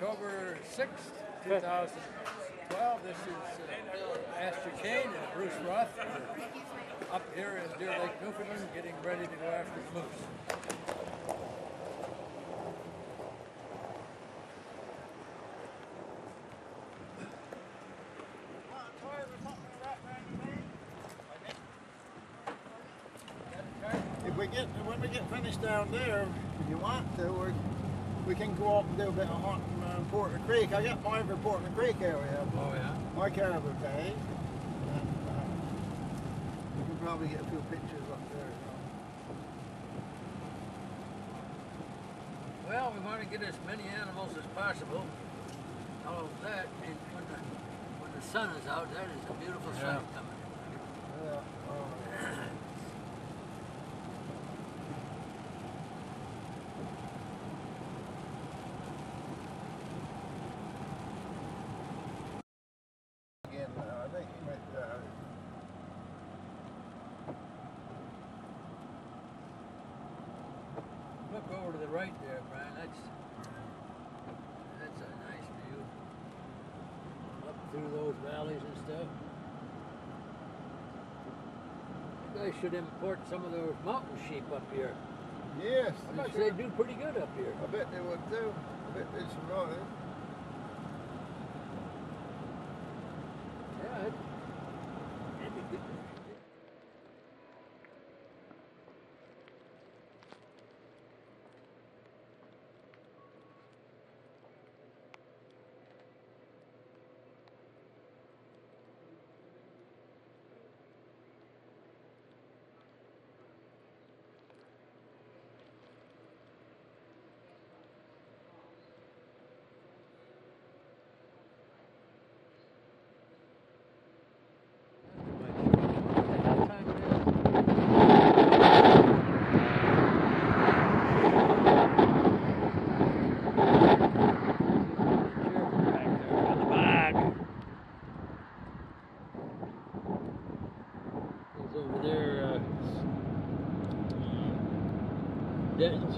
October 6th, 2012. This is uh, Aster Caines and Bruce Roth up here in Deer Lake, Newfoundland, getting ready to go after moose. If we get when we get finished down there, if you want to, we we can go up and do a bit of hunting on Portland Creek. I got mine for Portland Creek area. Oh, yeah? My caribou tag. And, uh, we can probably get a few pictures up there. Well, we want to get as many animals as possible. All of that, and when the, when the sun is out, that is a beautiful sight coming. Again, uh, I think he went. Uh, Look over to the right there, Brian. That's that's a nice view. Up through those valleys and stuff. You guys should import some of those mountain sheep up here. yes. I they bet should. they do pretty good up here. I bet they would too. I bet they survive. Yeah,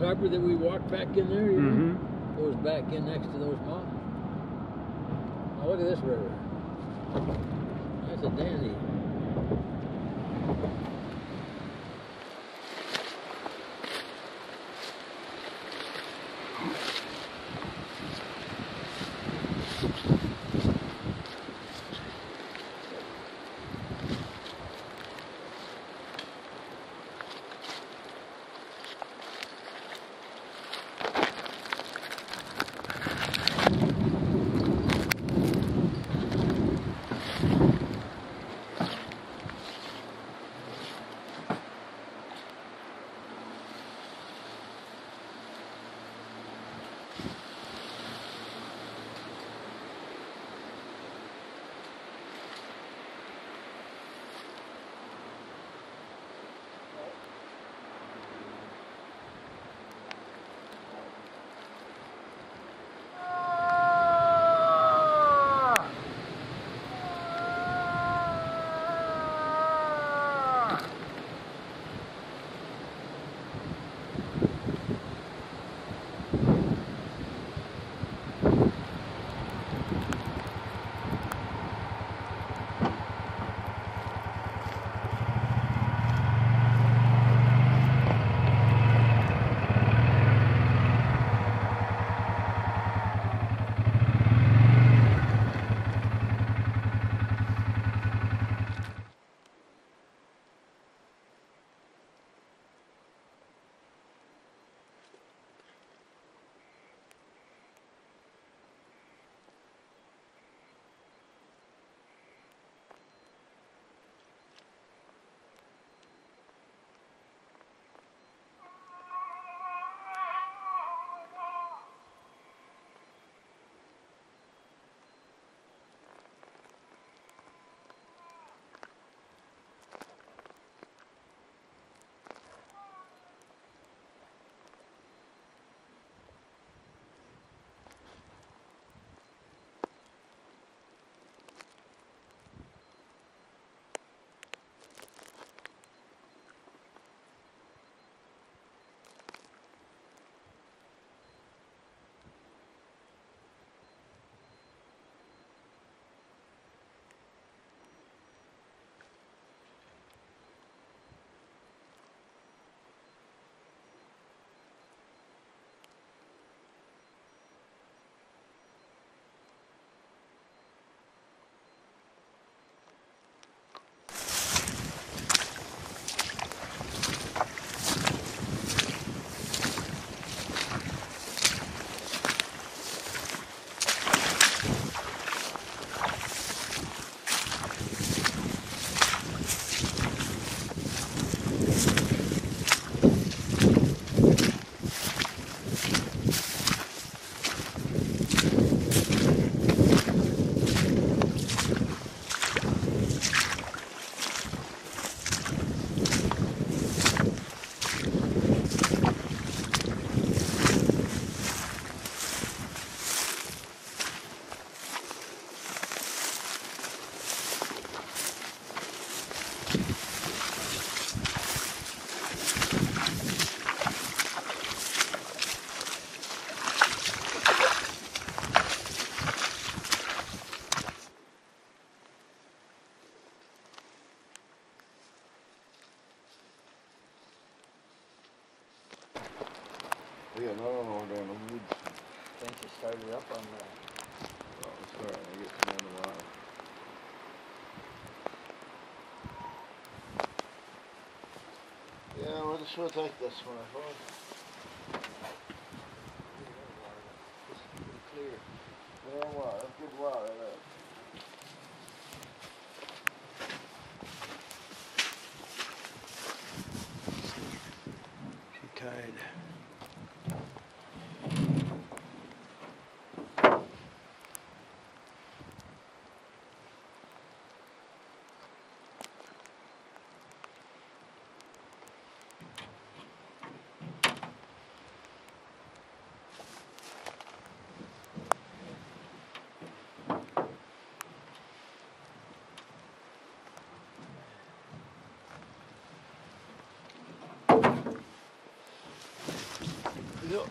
harbor that we walked back in there, you mm-hmm. goes back in next to those mountains. Now look at this river. That's a dandy. Thank got another one over there in the woods. Think you started up on oh, the, Oh, it's starting to get down the line. Yeah, we'll just, we'll take this one, I pretty clear. Yeah, water, that's good water, that.